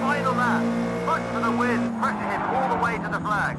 final lap. Much for the win, pressing him all the way to the flag.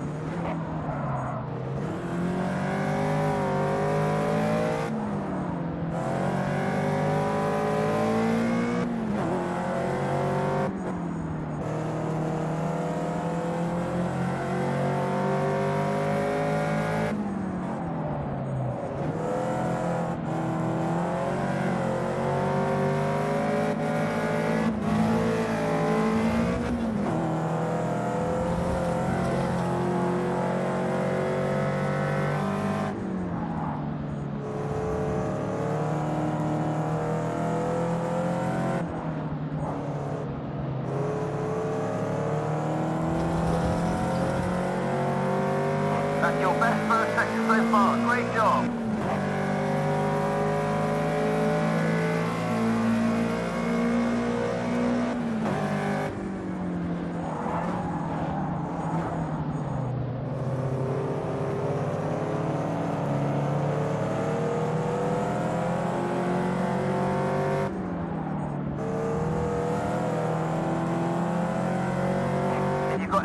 Your best first section so far. Great job.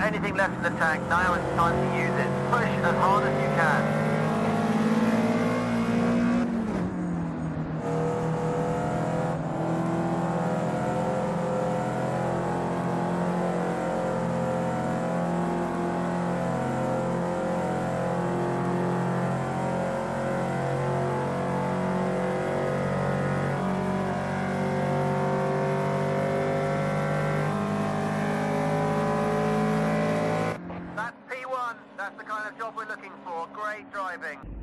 Anything left in the tank, now is the time to use it. Push as hard as you can. That's P1. That's the kind of job we're looking for. Great driving.